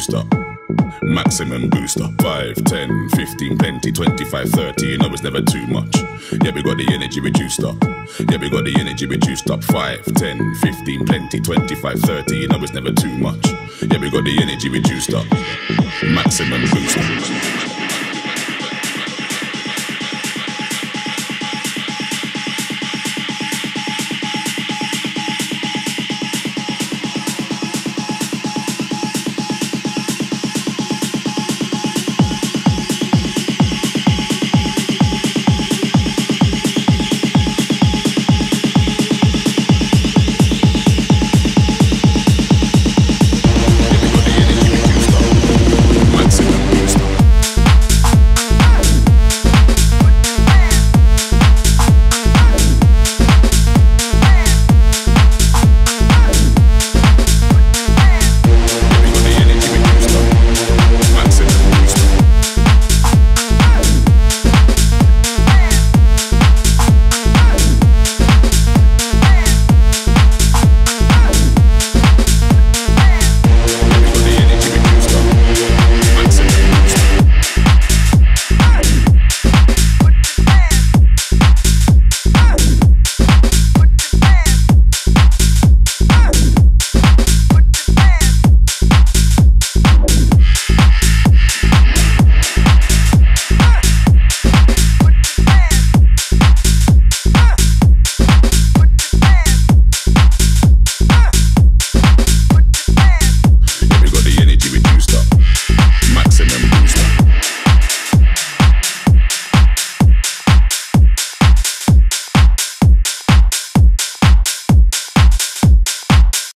booster. Maximum booster. 5, 10, 15, plenty, 25, 30. You know it's never too much. Yeah, we got the energy reduced up. Yeah, we got the energy reduced up. 5, 10, 15, plenty, 25, 30. You know it's never too much. Yeah, we got the energy reduced up. Maximum booster.